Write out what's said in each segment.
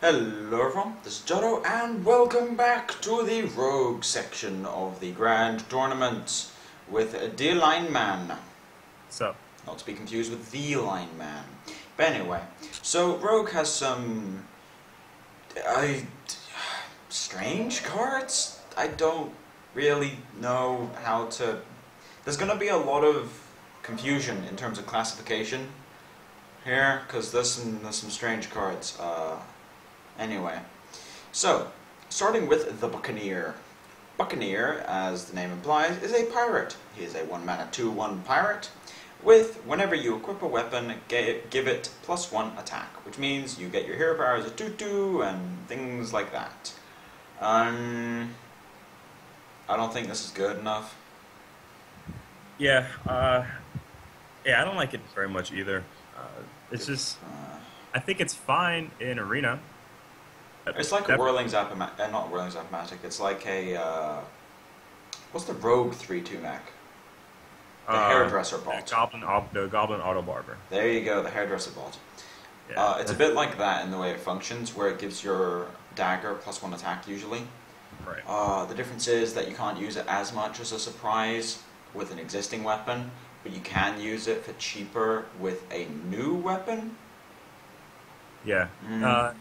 Hello everyone, this is Jotto and welcome back to the Rogue section of the Grand Tournament with the Line Man. So, Not to be confused with the Line Man. But anyway, so Rogue has some I strange cards. I don't really know how to. There's gonna be a lot of confusion in terms of classification here because there's some there's some strange cards. Uh, anyway, so starting with the Buccaneer. Buccaneer, as the name implies, is a pirate. He is a one mana two one pirate. With whenever you equip a weapon, give it plus one attack, which means you get your hero power as a two two and things like that. Um, I don't think this is good enough. yeah, uh, yeah, I don't like it very much either. Uh, it's just, Uh, I think it's fine in arena. It's like a whirling zappamat, uh, not whirling zappatic. It's like a uh, what's the rogue three two mech? The uh, hairdresser the. Goblin, the Goblin Auto Barber. There you go, the hairdresser bot. Yeah. Uh, it's a bit like that in the way it functions, where it gives your dagger plus one attack usually. right. Uh, the difference is that you can't use it as much as a surprise with an existing weapon, but you can use it for cheaper with a new weapon. Yeah. Mm.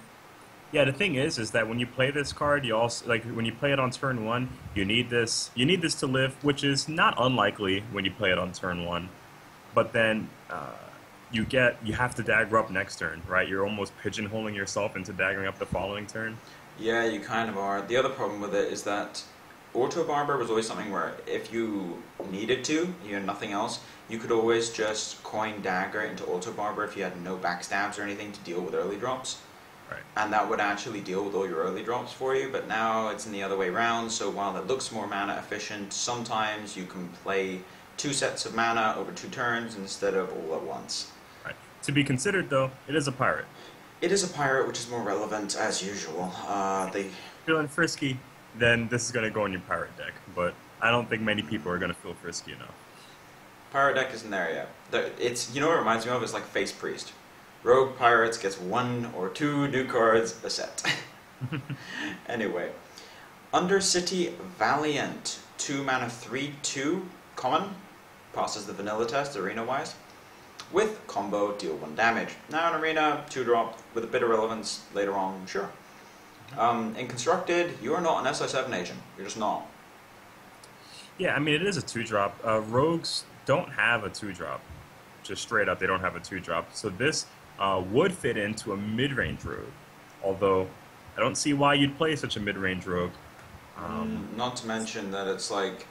Yeah. The thing is, is that when you play this card, you also like when you play it on turn one, you need this. You need this to live, which is not unlikely when you play it on turn one. But then uh, you get you have to dagger up next turn, right? You're almost pigeonholing yourself into daggering up the following turn. Yeah, you kind of are. The other problem with it is that Auto Barber was always something where if you needed to, you had nothing else, you could always just coin Dagger into Auto Barber if you had no backstabs or anything to deal with early drops. Right. And that would actually deal with all your early drops for you, but now it's in the other way around, so while it looks more mana efficient, sometimes you can play two sets of mana over two turns instead of all at once. Right. To be considered, though, it is a pirate. It is a pirate, which is more relevant as usual. Uh, they Feeling frisky, then this is going to go in your pirate deck. But I don't think many people are going to feel frisky enough. Pirate deck isn't there yet. It's you know what it reminds me of? It's like Face Priest. Rogue Pirates gets one or two new cards a set. anyway, Undercity Valiant, two mana three two common, passes the vanilla test arena wise. With combo, deal one damage. Now in arena, two drop with a bit of relevance later on, sure. Um, in constructed, you are not an SI7 agent. You're just not. Yeah, I mean, it is a two drop. Uh, rogues don't have a two drop. Just straight up, they don't have a two drop. So this uh, would fit into a mid range rogue. Although, I don't see why you'd play such a mid range rogue. Um, Mm, Not to mention that it's like,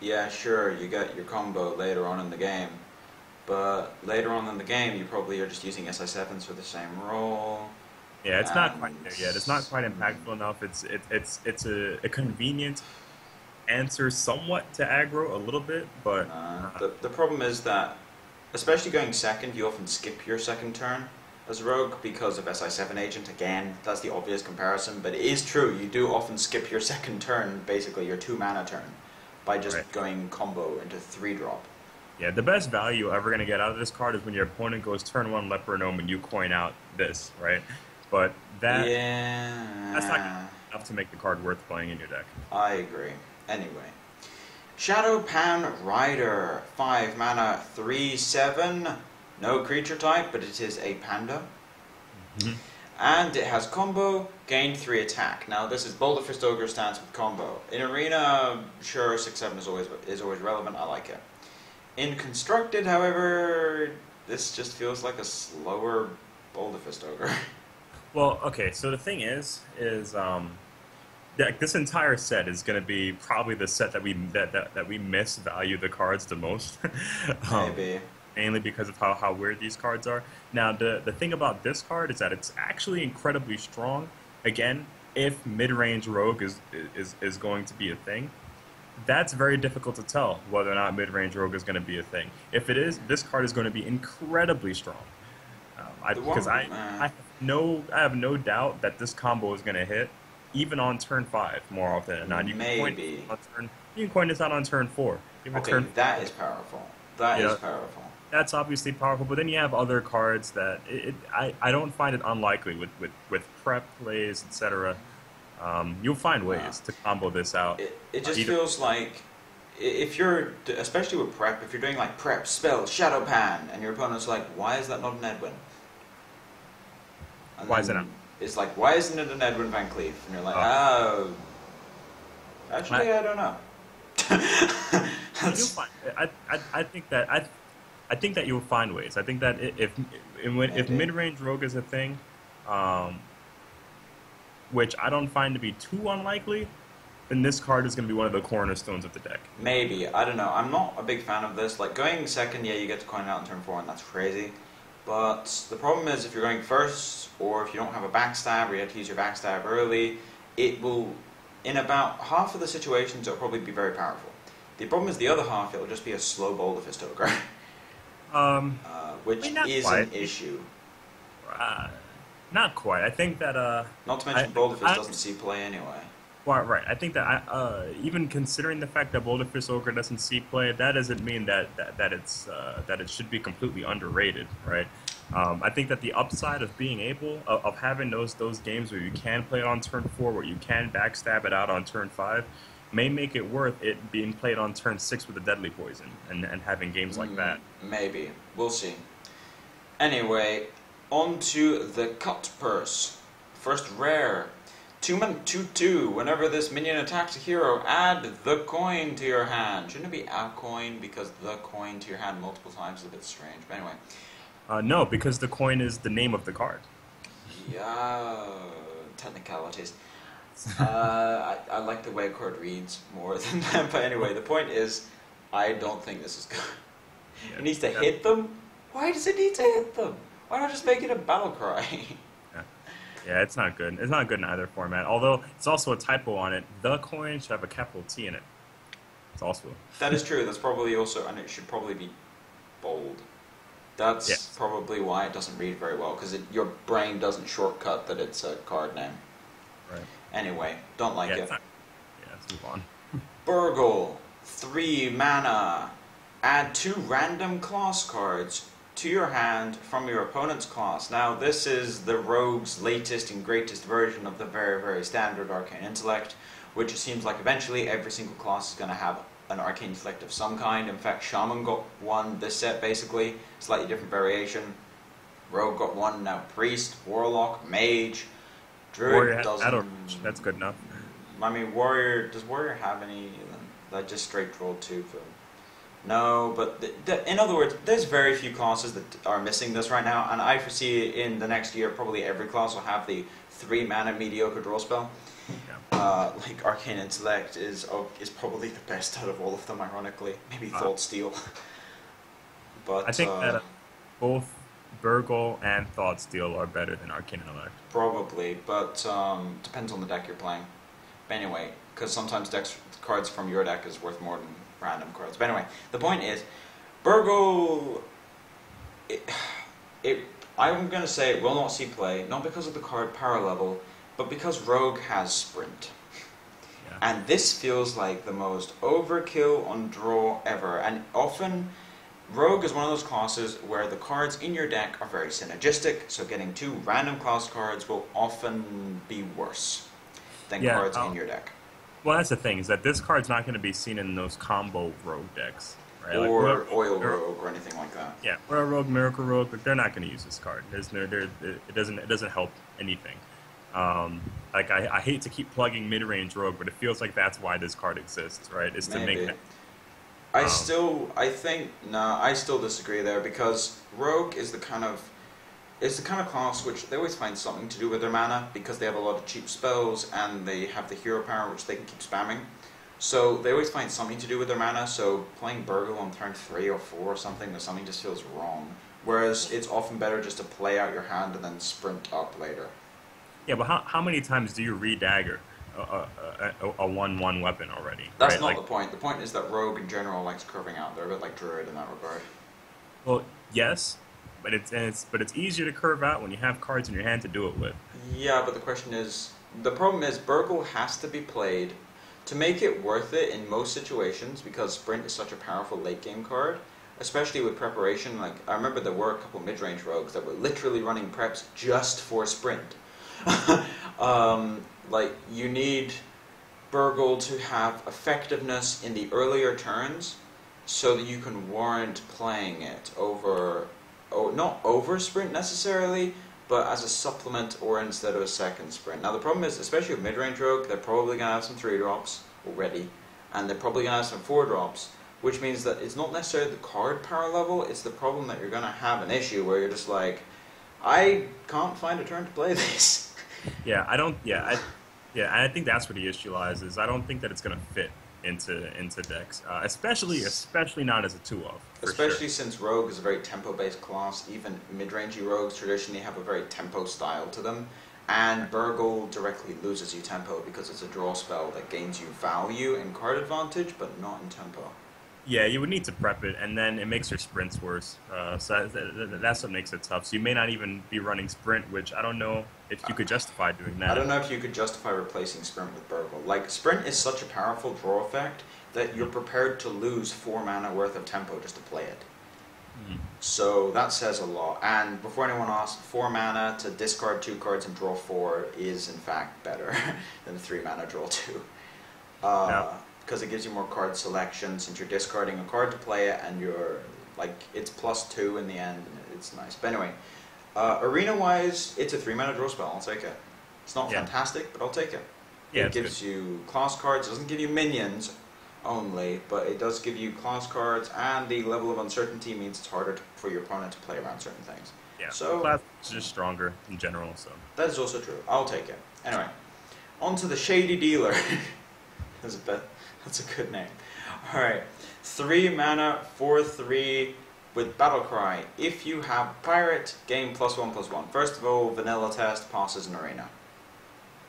yeah, sure, you get your combo later on in the game, but later on in the game, you probably are just using SI7s for the same role. yeah, it's not quite there yet. It's not quite impactful enough. It's it, it's it's a, a convenient answer somewhat to aggro a little bit, but Uh, the, the problem is that, especially going second, you often skip your second turn as a rogue because of SI7 agent. Again, that's the obvious comparison, but it is true. You do often skip your second turn, basically your two mana turn, by just Right. going combo into three drop. Yeah, the best value you're ever going to get out of this card is when your opponent goes turn one Leper Gnome and you coin out this, right? But that yeah. that's not enough to make the card worth playing in your deck. I agree. Anyway. Shado-Pan Rider. 5 mana, 3 7. No creature type, but it is a panda. Mhm. And it has combo, gain 3 attack. Now, this is Boulderfist Ogre stance with combo. In Arena, sure, 6 7 is always, is always relevant. I like it. In Constructed, however, this just feels like a slower Boulderfist Ogre. Well, okay, so the thing is, is um, that this entire set is going to be probably the set that we that, that, that we misvalue the cards the most. Um, Maybe. mainly because of how, how weird these cards are. Now, the, the thing about this card is that it's actually incredibly strong. Again, if mid range rogue is, is, is going to be a thing, that's very difficult to tell whether or not mid range rogue is going to be a thing. If it is, this card is going to be incredibly strong. Um, I, because I, uh. I have no I have no doubt that this combo is going to hit, even on turn five more often than not. You can coin Maybe. on turn, you can coin this out on turn four. Okay, turn that is powerful. That is Yeah. powerful. that's obviously powerful. But then you have other cards that it, it, I I don't find it unlikely with with, with prep plays, etc. Um, you'll find ways to combo this out. It, it just Either- feels like if you're, especially with prep, if you're doing like prep, spell, Shado-Pan, and your opponent's like, why is that not an Edwin? And Why is it then not? It's like, why isn't it an Edwin VanCleef? And you're like, Oh. oh. Actually, I don't know. You'll find, I, I, I think that I, I think that you'll find ways. I think that i- if if, if mid range rogue is a thing, um, which I don't find to be too unlikely, then this card is going to be one of the cornerstones of the deck. maybe I don't know. I'm not a big fan of this. Like going second, yeah, you get to coin out in turn four, and that's crazy. But the problem is, if you're going first, or if you don't have a backstab, or you have to use your backstab early, it will, in about half of the situations, it'll probably be very powerful. The problem is the other half, it'll just be a slow boulderfist ogre, Um, uh, which I mean, not is quite. an issue. uh, not quite. I think that uh, Not to mention I- boulder I- doesn't see play anyway. Well, right. I think that I, uh, even considering the fact that Boulderfist Ogre doesn't see play, that doesn't mean that that, that it's uh, that it should be completely underrated, right? Um, I think that the upside of being able of, of having those those games where you can play it on turn four, where you can backstab it out on turn five, may make it worth it being played on turn six with a deadly poison and, and having games like Mm, that. Maybe. We'll see. Anyway, on to the cut purse. First rare. Two man two two. Whenever this minion attacks a hero, add the coin to your hand. Shouldn't it be a coin because the coin to your hand multiple times is a bit strange. But anyway. Uh, no, because the coin is the name of the card. Yeah technicalities. uh, I, I like the way a card reads more than that. But anyway, the point is I don't think this is good. Yeah. It needs to Yeah. hit them? Why does it need to hit them? Why not just make it a battle cry? Yeah, it's not good. It's not good in either format. Although it's also a typo on it. The coin should have a capital T in it. It's also that is true. That's probably also, and it should probably be bold. That's Yes. probably why it doesn't read very well, because your brain doesn't shortcut that it's a card name. right. Anyway, don't like yeah, it. not- yeah, let's move on. Burgle, three mana. Add two random class cards to your hand from your opponent's class. Now, this is the rogue's latest and greatest version of the very, very standard arcane intellect, which it seems like eventually every single class is going to have an arcane intellect of some kind. In fact, Shaman got one this set basically, slightly different variation. Rogue got one, now Priest, Warlock, Mage, Druid Warrior doesn't. That's good enough. I mean, Warrior. Does Warrior have any? That just straight roll two for. No, but in other words, there's very few classes that are missing this right now, and I foresee in the next year probably every class will have the three mana mediocre draw spell. Yeah. Uh, like Arcane Intellect is oh, is probably the best out of all of them, ironically. Maybe Uh, Thoughtsteal. but I think uh, that uh, both Burgle and Thoughtsteal are better than Arcane Intellect. Probably, but um, depends on the deck you're playing. But anyway, because sometimes decks cards from your deck is worth more than random cards. But anyway, the point is, Burgle. It, it I'm gonna say it will not see play, not because of the card power level, but because Rogue has Sprint. Yeah. And this feels like the most overkill on draw ever. And often, Rogue is one of those classes where the cards in your deck are very synergistic, so getting two random class cards will often be worse than Yeah, cards um, in your deck. Well, that's the thing is that this card's not going to be seen in those combo Rogue decks, right? Or we're- Oil Rogue or anything like that. Yeah, a Rogue, Miracle Rogue, but they're not going to use this card. There's no, there, it doesn't, it doesn't help anything. Um, like I, I hate to keep plugging mid-range Rogue, but it feels like that's why this card exists, right? Is to make that. I Um, still, I think, nah, I still disagree there because Rogue is the kind of, is the kind of class which they always find something to do with their mana because they have a lot of cheap spells and they have the hero power which they can keep spamming. So they always find something to do with their mana. So playing Burgle on turn three or four or something, there's something just feels wrong. Whereas it's often better just to play out your hand and then sprint up later. Yeah, but how, how many times do you re-dagger a, a, a, a one-one weapon already? That's right? not Like, the point. The point is that Rogue in general likes curving out. They're a bit like Druid in that regard. well, yes, but it's, it's but it's easier to curve out when you have cards in your hand to do it with. Yeah, but the question is, the problem is Burgle has to be played to make it worth it in most situations because Sprint is such a powerful late game card. especially with preparation. Like I remember there were a couple mid-range rogues that were literally running preps just for sprint. um, like you need Burgle to have effectiveness in the earlier turns, so that you can warrant playing it over, oh, not over sprint necessarily, but as a supplement or instead of a second sprint. Now the problem is, especially with mid-range rogue, they're probably gonna have some three drops already, and they're probably gonna have some four drops which means that it's not necessarily the card power level, it's the problem that you're going to have an issue where you're just like, I can't find a turn to play this. Yeah, I don't. Yeah, I, yeah, I think that's where the issue lies. Is I don't think that it's going to fit into into decks, uh, especially especially not as a two of. Especially sure. since Rogue is a very tempo based class. Even mid rangey rogues traditionally have a very tempo style to them. And Burgle directly loses you tempo because it's a draw spell that gains you value and card advantage, but not in tempo. Yeah, you would need to prep it, and then it makes your sprints worse. Uh, so that, that's what makes it tough. So you may not even be running sprint, which I don't know if you could justify doing that. I don't know if you could justify replacing sprint with Burgle. Like sprint is such a powerful draw effect that you're prepared to lose four mana worth of tempo just to play it. Mm. So that says a lot. And before anyone asks, four mana to discard two cards and draw four is in fact better than three mana draw two. Uh, yeah because it gives you more card selection since you're discarding a card to play it and you're like it's plus two in the end and it's nice. But anyway, uh, arena wise, it's a three mana draw spell. I'll take it. It's not Yeah. fantastic, but I'll take it. Yeah, it it's gives you class cards. It doesn't give you minions only, but it does give you class cards, and the level of uncertainty means it's harder to, for your opponent to play around certain things. Yeah, So- class is just stronger in general. So That is also true. I'll take it. Anyway, on to the Shady Dealer. that's, a bit, that's a good name. Alright. Three mana, four, three with Battle Cry. If you have Pirate, game plus one plus one. First of all, vanilla test passes in Arena.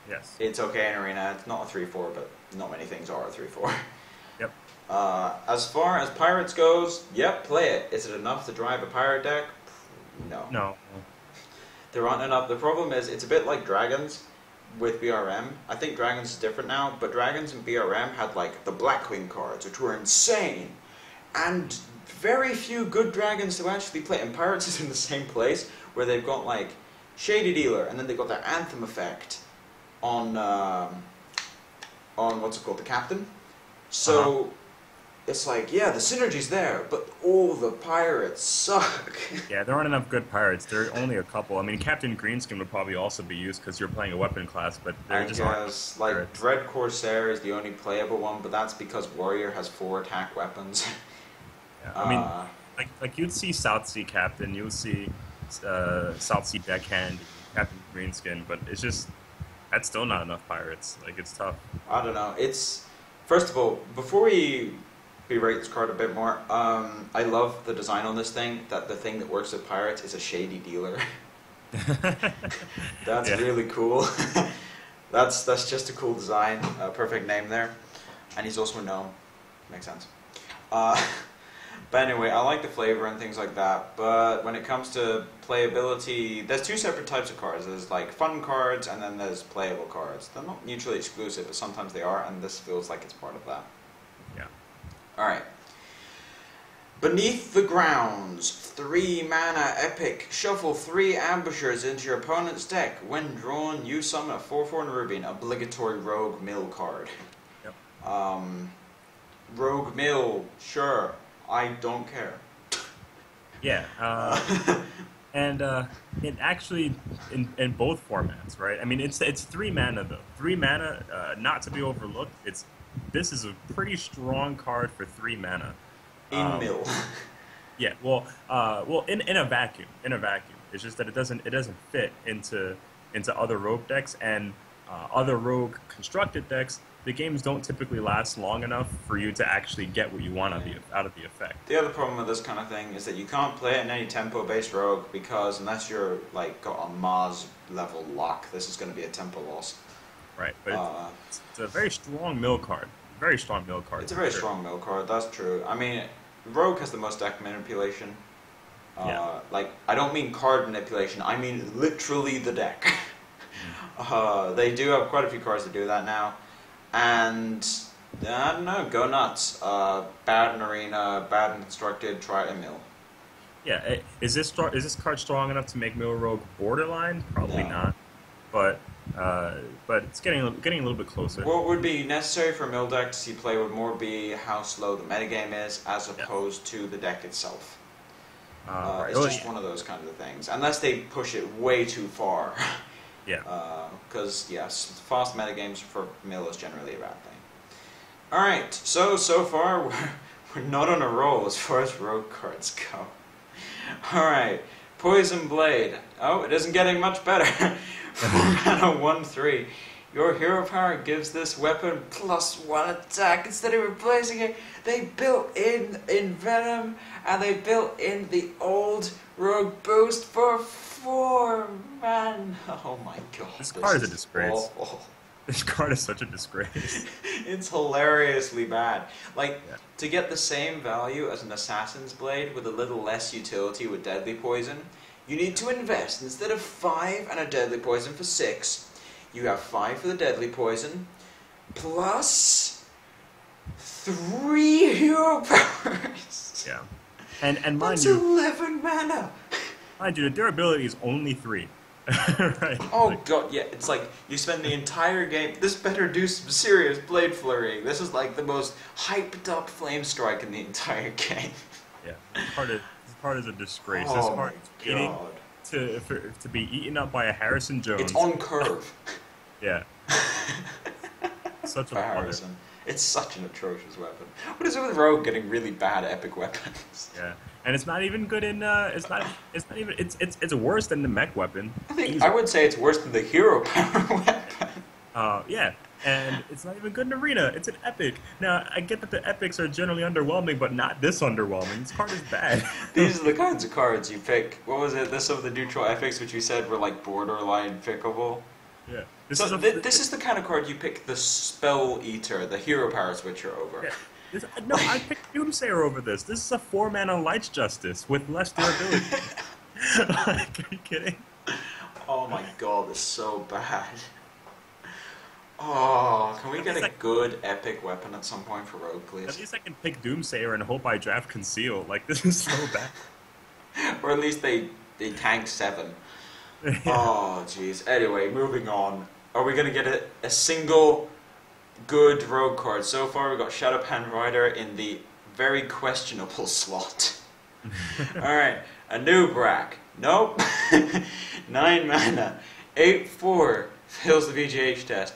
yes, It's okay in Arena. It's not a 3 4, but not many things are a 3 4. Yep. Uh, as far as Pirates goes, yep, play it. Is it enough to drive a Pirate deck? No. no, There aren't enough. The problem is, it's a bit like Dragons with BRM. I think Dragons is different now, but Dragons and BRM had like the Blackwing cards, which were insane, and very few good Dragons to actually play. And Pirates is in the same place where they've got like Shady Dealer, and then they've got their Anthem effect on um, on what's it called, the Captain. So. It's like, yeah, the synergy's there, but all the pirates suck. yeah, there aren't enough good pirates. There are only a couple. I mean, Captain Greenskin would probably also be used because you're playing a weapon class, but there I just aren't. guess, like, pirates. Dread Corsair is the only playable one, but that's because Warrior has four attack weapons. Yeah, I mean, Uh, like like you'd see Southsea Captain, you'd see uh, Southsea Deckhand, Captain Greenskin, but it's just that's still not enough pirates. Like it's tough. I don't know. It's first of all, before we berate this card a bit more, um, I love the design on this thing. That the thing that works with pirates is a shady dealer. That's Yeah. really cool. that's that's just a cool design. Uh, perfect name there, and he's also a gnome. Makes sense. Uh, but anyway, I like the flavor and things like that. But when it comes to playability, there's two separate types of cards. There's like fun cards, and then there's playable cards. They're not mutually exclusive, but sometimes they are, and this feels like it's part of that. Yeah. All right. Beneath the Grounds, three mana epic. Shuffle three ambushers into your opponent's deck. When drawn, you summon a 4 4 Rubian, obligatory Rogue Mill card. Yep. Um, Rogue Mill, sure. I don't care. Yeah. Uh, and uh, it actually in, in both formats, right? I mean, it's it's three mana though. Three mana, uh, not to be overlooked. It's this is a pretty strong card for three mana. In Um, Mill. Yeah, well, uh, well, in, in a vacuum, in a vacuum. It's just that it doesn't it doesn't fit into into other rogue decks and uh, other rogue constructed decks. The games don't typically last long enough for you to actually get what you want out of the out of the effect. The other problem with this kind of thing is that you can't play it in any tempo-based rogue because unless you're like got a Mars level lock, this is going to be a tempo loss. Right, but Uh, it's, it's a very strong mill card. Very strong mill card. It's a very sure. strong mill card, that's true. I mean, Rogue has the most deck manipulation. Uh, Yeah. Like, I don't mean card manipulation, I mean literally the deck. uh, they do have quite a few cards that do that now. And I don't know. Go nuts. Uh, bad in arena, bad in constructed. Try a mill. Yeah, eh, is this is this card strong enough to make Mill Rogue borderline? Probably No. not, but uh, but it's getting a little- getting a little bit closer. What would be necessary for mill deck to see play would more be how slow the metagame is as Yeah. opposed to the deck itself. Uh, Uh, it's Oh, just one of those kinds of things. Unless they push it way too far. yeah. Because, yes, fast metagames for mill is generally a bad thing. Alright, so, so far, we're, we're not on a roll as far as rogue cards go. Alright, Poison Blade. Oh, it isn't getting much better. 4 mana 1 3. Your hero power gives this weapon plus 1 attack instead of replacing it. They built in in Venom and they built in the old Rogue boost for 4 man. Oh my god. This card is a disgrace. awful. This card is such a disgrace. it's hilariously bad. Like Yeah. to get the same value as an assassin's blade with a little less utility with deadly poison, you need to invest instead of five and a deadly poison for six. You have five for the deadly poison, plus three hero powers. yeah, and and mind That's you, eleven mana. mind you, the durability is only three. right. Oh Like, god, yeah, it's like you spend the entire game. This better do some serious blade flurrying. This is like the most hyped up flame strike in the entire game. yeah. This is this card is a disgrace. this oh card my is eating god. to for, to be eaten up by a Harrison Jones. It's on curve Yeah. Such a. Harrison. It's such an atrocious weapon. What is it with Rogue getting really bad epic weapons? Yeah, and it's not even good in. Uh, it's not. It's not even. It's it's it's worse than the mech weapon. I think Easy. I would say it's worse than the hero power weapon. Uh, yeah, and it's not even good in arena. It's an epic. Now I get that the epics are generally underwhelming, but not this underwhelming. This card is bad. These are the kinds of cards you pick. What was it? This of the neutral epics, which you said were like borderline pickable. yeah. This so is a, thi- this is the kind of card you pick the spell eater, the hero power switcher over. Yeah. This, no, I picked Doomsayer over this. This is a four mana Lights Justice with less durability. like, are you kidding? Oh my god, this is so bad. Oh, can we get a good epic weapon at some point for Rogue, please? At least I can pick Doomsayer and hope I draft Conceal. Like this is so bad. Or at least they they tank seven. Oh, jeez. Anyway, moving on. Are we gonna get a, a single good rogue card? So far, we've got Shado-Pan Rider in the very questionable slot. All right, Anub'arak. Nope. Nine mana. Eight four fails the BGH test.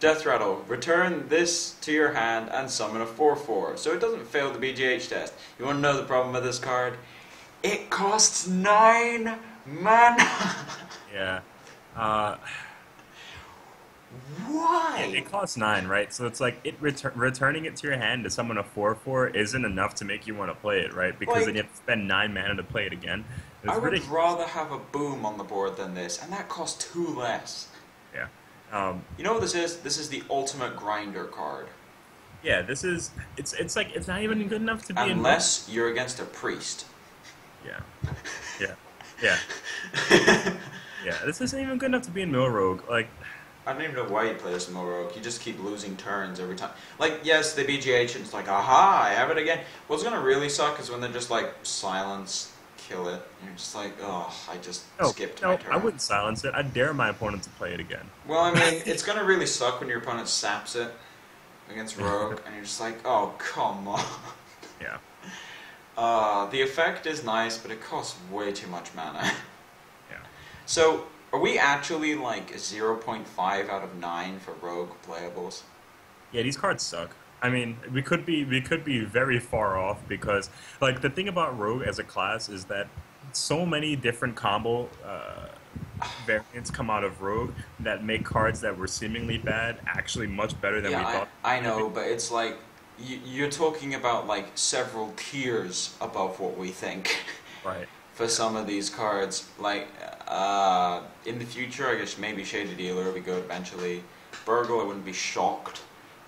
Death Rattle. Return this to your hand and summon a four four. So it doesn't fail the BGH test. You want to know the problem with this card? It costs nine mana. yeah. Uh, Why? It costs nine, right? So it's like it retur- returning it to your hand to summon a four four isn't enough to make you want to play it, right? Because Like- then you have to spend nine mana to play it again. It's I would ridiculous. rather have a boom on the board than this, and that costs two less. Yeah. Um, You know what this is? This is the ultimate grinder card. yeah. This is it's it's like it's not even good enough to be. Unless you're against a priest. Yeah. Yeah. Yeah. yeah. This isn't even good enough to be in Mill Rogue. Like I don't even know why you play this in Rogue. You just keep losing turns every time. Like, yes, the BGH, and it's like, aha, I have it again. What's gonna really suck is when they're just like, silence, kill it. And you're just like, oh, I just no, skipped no, my turn. I wouldn't silence it. I'd dare my opponent to play it again. Well, I mean, it's gonna really suck when your opponent saps it against Rogue, and you're just like, oh, come on. Yeah. Uh, the effect is nice, but it costs way too much mana. Yeah. So, are we actually like 0.5 out of 9 for Rogue playables? Yeah, these cards suck. I mean, we could be we could be very far off because like the thing about Rogue as a class is that so many different combo uh, variants come out of Rogue that make cards that were seemingly bad actually much better than we thought. I, I know, but it's like you're talking about like several tiers above what we think Right. for some of these cards. Like uh, in the future, I guess maybe Shady Dealer would be good eventually. Burgle, I wouldn't be shocked.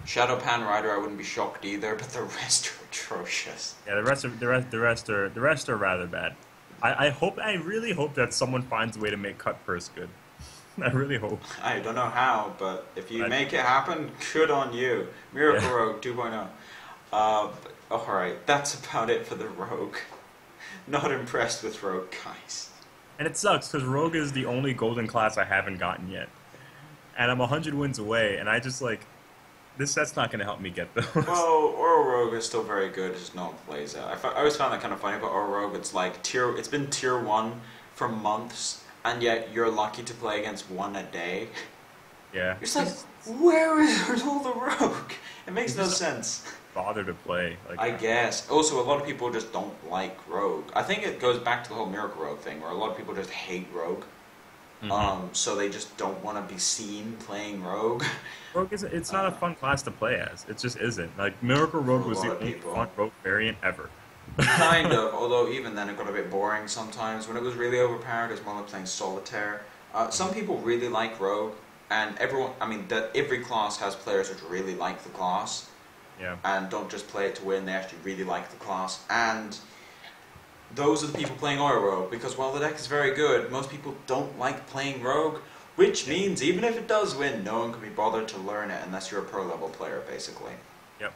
Shado-Pan Rider, I wouldn't be shocked either, but the rest are atrocious. Yeah, the rest are the rest the rest are the rest are rather bad. I, I hope I really hope that someone finds a way to make cut purse good. I really hope. I don't know how, but if you make it happen, good on you. Miracle Yeah. Rogue 2.0. Uh, Alright, that's about it for the Rogue. Not impressed with Rogue, guys. And it sucks because Rogue is the only golden class I haven't gotten yet, and I'm 100 wins away, and I just like this set's not going to help me get those. Well, Oil Rogue is still very good, it's just no one plays it. I, I always found that kind of funny about Oil Rogue. It's like tier, it's been tier one for months, and yet you're lucky to play against one a day. yeah, You're just like, where is all the Rogue? It makes no sense. bother to play. Like I that. guess. Also, a lot of people just don't like Rogue. I think it goes back to the whole Miracle Rogue thing, where a lot of people just hate Rogue. Mhm. Um, so they just don't want to be seen playing Rogue. Rogue is it's not a fun class to play as. It just isn't. Like Miracle Rogue was the only fun Rogue variant ever. kind of, although even then it got a bit boring sometimes. When it was really overpowered, it's more like playing Solitaire. Uh, some people really like Rogue, and everyone, I mean, that every class has players which really like the class. Yeah. and don't just play it to win, they actually really like the class. And those are the people playing Oil Rogue, because while the deck is very good, most people don't like playing Rogue, which means even if it does win, no one can be bothered to learn it unless you're a pro level player, basically. Yep.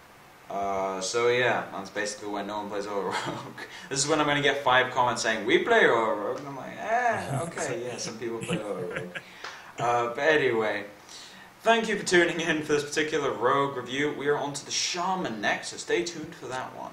Uh, so yeah, that's basically when no one plays Oil Rogue. this is when I'm going to get five comments saying, we play Oil Rogue, and I'm like, eh, okay, yeah, some people play Oil Rogue. Uh, but anyway, Thank you for tuning in for this particular Rogue review. We are on to the Shaman next, so stay tuned for that one.